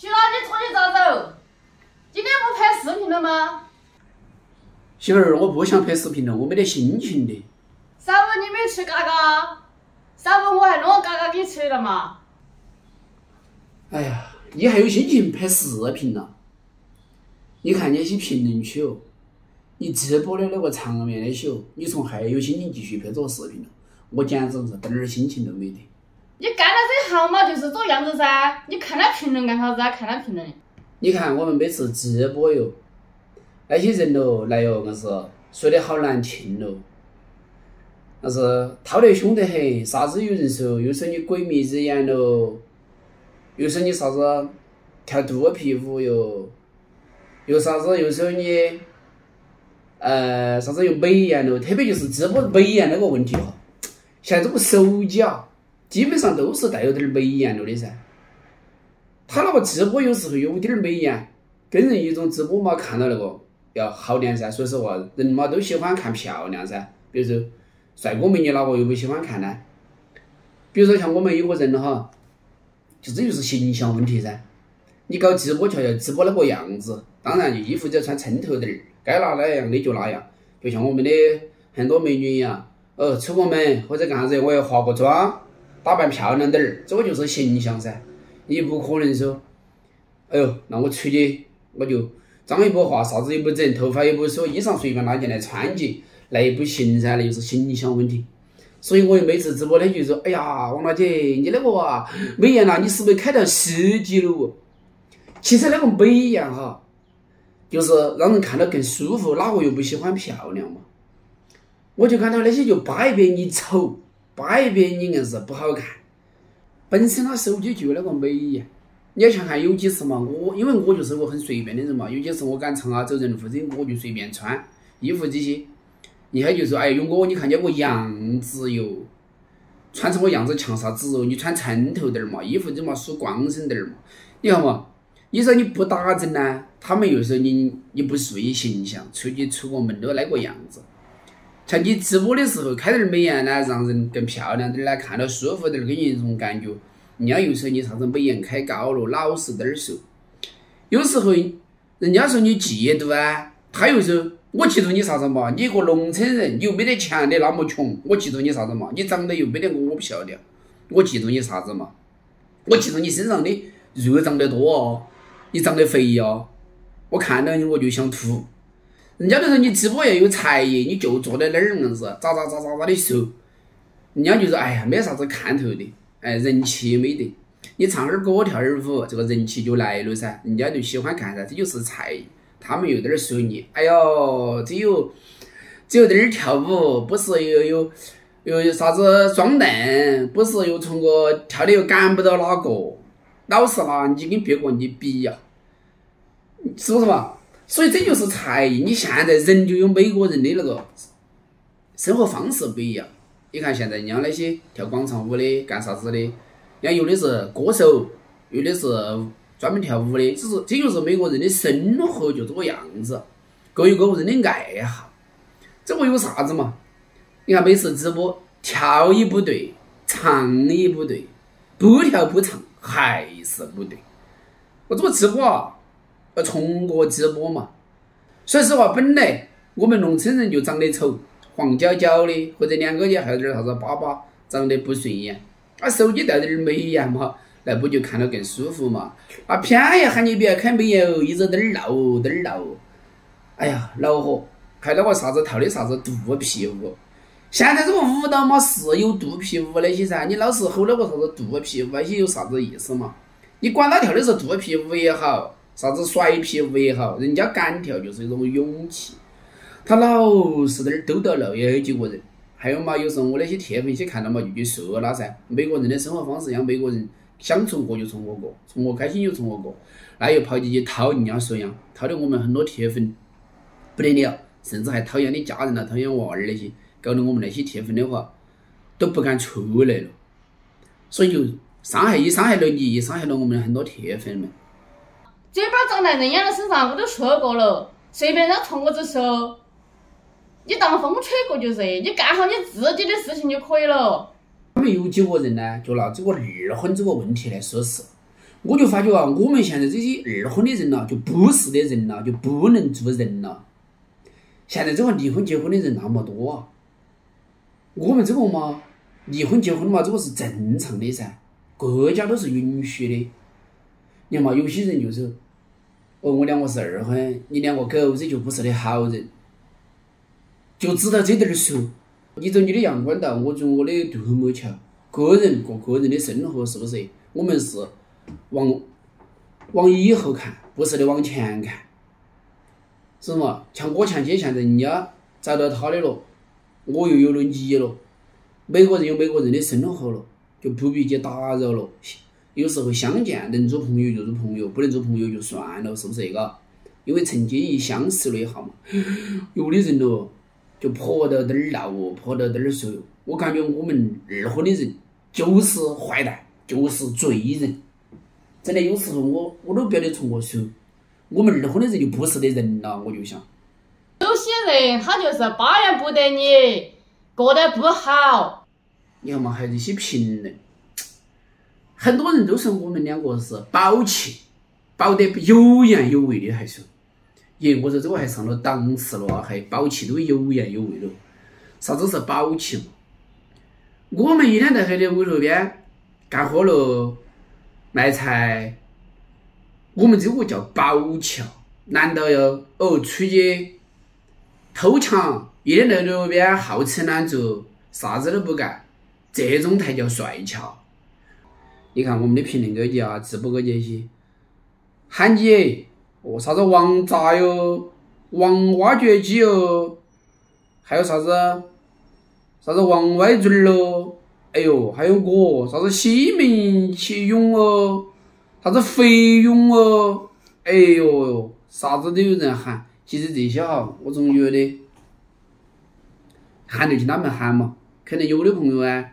徐老，你出去咋走？今天不拍视频了吗？媳妇儿，我不想拍视频了，我没得心情的。上午你没吃嘎嘎，上午我还弄嘎嘎给你吃了嘛。哎呀，你还有心情拍视频了？你看那些评论区哦，你直播的那个场面那些哦，你从还有心情继续拍这个视频了？我简直是点儿心情都没得。你干了这行嘛，就是这样子噻。你看那评论干啥子啊？看那评论。你看我们每次直播哟，那些人喽来哟，硬是说的好难听喽。那是掏得凶得很，啥子有人说，又说你鬼迷日眼喽，又说你啥子跳肚皮舞哟，又啥子又说你，呃，啥子又美颜喽，特别就是直播美颜那个问题哈。现在这个手机啊，基本上都是带有点儿美颜了的噻。他那个直播有时候有点儿美颜，跟人一种直播嘛，看到那个要好点噻。说实话，人嘛都喜欢看漂亮噻。比如说。帅哥美女哪个又不喜欢看呢？比如说像我们有个人哈，就这就是形象问题噻。你搞直播就要直播那个样子，当然衣服就要穿衬头点儿，该那那样的就那样。就像我们的很多美女一样，哦，出个门或者干啥子，我要化个妆，打扮漂亮点儿，这个就是形象噻。你不可能说，哎呦，那我出去我就妆也不化，啥子也不整，头发也不梳，衣裳随便拿进来穿起。那也不行噻，那就是形象问题。所以我每次直播呢，就说：“哎呀，王大姐，你那个啊，美颜呐，你是不是开到十级了？”其实那个美颜哈，就是让人看到更舒服。哪个又不喜欢漂亮嘛？我就看到那些就扒一遍你丑，摆一遍你硬是不好看。本身他手机就有那个美颜，你要想看有几次嘛？我因为我就是个很随便的人嘛，有几次我赶场啊走人或者我就随便穿衣服这些。一下就说：“哎，勇哥，你看你个样子哟，穿成个样子像啥子哦？你穿衬头点儿嘛，衣服你嘛梳光身点儿嘛。你看嘛，你说你不打针呢，他们又说你你不注意形象，出去出个门都那个样子。像你直播的时候开点儿美颜呢，让人更漂亮点儿呢，看到舒服点儿，给你一种感觉。人家又说你啥子美颜开高了，老实点儿说。有时候人家说你嫉妒啊，他又说。”我嫉妒你啥子嘛？你一个农村人，你又没得钱的那么穷，我嫉妒你啥子嘛？你长得又没得我漂亮，我嫉妒你啥子嘛？我嫉妒你身上的肉长得多哦，你长得肥哦，我看到你我就想吐。人家都说你直播要有才艺，你就坐在那儿硬是咋咋咋咋咋的说，人家就说哎呀没啥子看头的，哎人气也没得。你唱会儿歌跳会儿舞，这个人气就来了噻，人家就喜欢看噻，这就是才艺。他们又在那儿说你，哎呦，只有只有在那儿跳舞，不是又有又有啥子装嫩，不是又从个跳的又赶不到哪个，老是拿你跟别个你比呀，是不是嘛？所以这就是才艺。你现在人就有每个人的那个生活方式不一样。你看现在人家那些跳广场舞的，干啥子的，人家有的是歌手，有的是。专门跳舞的，只是这就是每个人的生活就这个样子，各有各人的爱好。这个有啥子嘛？你看每次直播跳也不对，唱也不对，不跳不唱还是不对。我这个直播啊，要重过直播嘛。说实话，本来我们农村人就长得丑，黄焦焦的，或者两个也还有点啥子疤疤，长得不顺眼。啊，手机带点美颜嘛。那不就看着更舒服嘛？啊，偏要喊你不要开美颜哦，一直在那儿闹，在那儿闹。哎呀，恼火！还有那个啥子跳的啥子肚皮舞？现在这个舞蹈嘛是有肚皮舞那些噻，你老是吼那个啥子肚皮舞那些有啥子意思嘛？你管他跳的是肚皮舞也好，啥子甩屁舞也好，人家敢跳就是一种勇气。他老是在那儿兜到闹，也有几个人。还有嘛，有时候我那些铁粉些看到嘛就去说他噻。每个人的生活方式一样，每个人。想从过就从何过，从我开心就从我过，那又跑进去掏人家说样，掏的我们很多铁粉不得了，甚至还讨厌你家人了，讨厌娃儿那些，搞得我们那些铁粉的话都不敢出来了，所以就伤害也伤害了你，也伤害了我们很多铁粉们。嘴巴长在人家的身上，我都说过了，随便他从我这说，你当风吹过就是，你干好你自己的事情就可以了。他们有几个人呢？就拿这个二婚这个问题来说事。我就发觉啊，我们现在这些二婚的人呐，就不是的人呐，就不能做人了。现在这个离婚结婚的人那么多啊，我们这个嘛，离婚结婚嘛，这个是正常的噻，国家都是允许的。你看嘛，有些人就是，哦，我两个是二婚，你两个狗子就不是的好人，就知道这点儿数。你走你的阳关道，我走我的独木桥，个人过个人的生活，是不是？我们是往往以后看，不是的往前看，是嘛？像我强姐像人家找到他的了，我又有了你了，每个人有每个人的生活了，就不必去打扰了。有时候相见能做朋友就做朋友，不能做朋友就算了，是不是？嘎？因为曾经一相识了一下嘛，有的人咯。就泼到点儿闹哦，泼到点儿说，我感觉我们二婚的人就是坏蛋，就是罪人。真的，有时候我我都不晓得从何说，我们二婚的人就不是的人了。我就想，有些人他就是巴怨不得你过得不好。你看嘛，还有这些评论，很多人都说我们两个是保气，保得有言有味的，还说。耶，我说这个还上了档次了，还保气都有言有味了。啥子是保气嘛？我们一天在黑的屋头边干活了，卖菜，我们这个叫保气？难道要哦出去偷抢，一天在路边好吃懒做，啥子都不干，这种才叫帅气？你看我们的评论高级啊，直播勾姐些，喊你。哦，啥子王炸哟，王挖掘机哟，还有啥子？啥子王歪嘴儿喽？哎呦，还有我，啥子西门奇勇哦，啥子肥勇哦？哎呦，啥子都有人喊。其实这些哈，我总觉得喊得起他们喊嘛。可能有的朋友啊，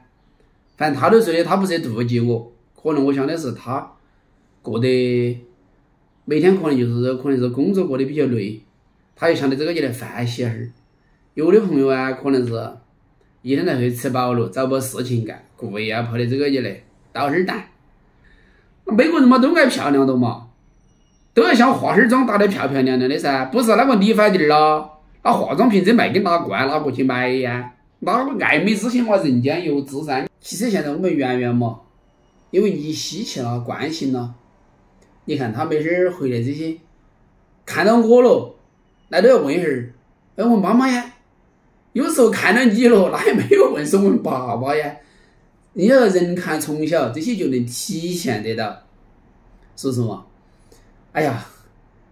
反正他都说的，他不是妒忌我，可能我想的是他过得。每天可能就是可能是工作过得比较累，他就想到这个就来饭歇会儿。有的朋友啊，可能是一天在去吃饱了，找不到事情干，故意啊跑到这个就来捣会儿蛋。每个人嘛都爱漂亮的嘛，都要像化身妆打得漂漂亮亮的噻，不是那个理发店啦，那化妆品这卖给哪个啊哪个去买呀？哪个爱美之心嘛，人间有之噻。其实现在我们圆圆嘛，因为你稀奇了，关心了。你看他没事儿回来这些，看到我了，那都要问一下儿，哎，我妈妈呀。有时候看到你了，那也没有问是问爸爸呀。你要人看从小，这些就能体现得到，是不是嘛？哎呀，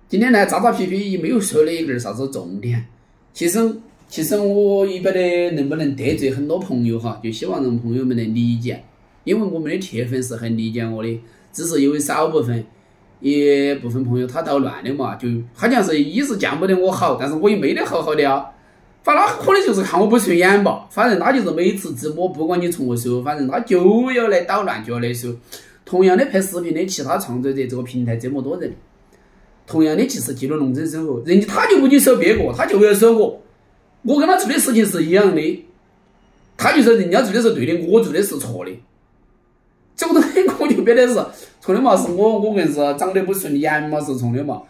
今天呢，渣渣皮皮也没有说了一个啥子重点。其实，其实我也不得能不能得罪很多朋友哈，就希望让朋友们能理解，因为我们的铁粉是很理解我的，只是有一少部分。一部分朋友他捣乱的嘛，就好像是一是见不得我好，但是我也没得好好的啊。反正他可能就是看我不顺眼吧。反正他就是每次直播，不管你从何说，反正他就要来捣乱，就要来说。同样的拍视频的其他创作者，这个平台这么多人，同样的其实记录农村生活，人家他就不去说别个，他就要说我。我跟他做的事情是一样的，他就说人家做的是对的，我做的是错的。这个东西我就别的是从的嘛，是我我硬是长得不顺眼嘛，是从的嘛。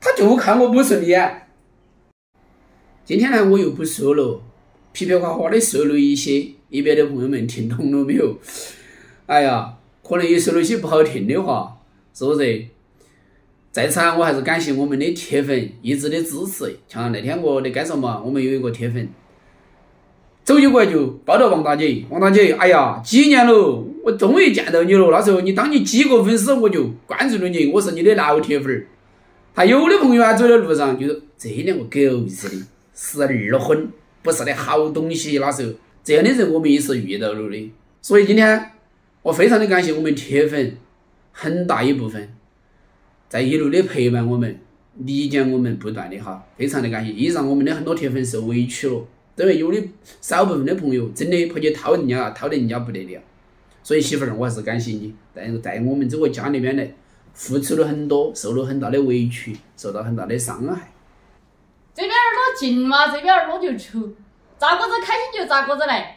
他就看我不顺眼。今天呢，我又不说了，噼噼哗哗的说了一些，一边的朋友们听懂了没有？哎呀，可能也说了些不好听的话，是不是？在此啊，我还是感谢我们的铁粉一直的支持。像那天我的街上嘛，我们有一个铁粉。走起过来就抱到王大姐，王大姐，哎呀，几年了，我终于见到你了。那时候你当你几个粉丝，我就关注了你，我是你的老铁粉儿。还有的朋友啊，走在路上就说这两个狗日的，是二婚，不是的好东西。那时候这样的人我们也是遇到了的。所以今天我非常的感谢我们铁粉很大一部分在一路的陪伴我们，理解我们不断的哈，非常的感谢，也让我们的很多铁粉受委屈了。因为有的少部分的朋友真的跑去掏人家，掏得人家不得了。所以媳妇儿，我还是感谢你，在在我们这个家里面呢付出了很多，受了很大的委屈，受到很大的伤害。这边耳朵进嘛，这边耳朵就出，咋个子开心就咋个子来。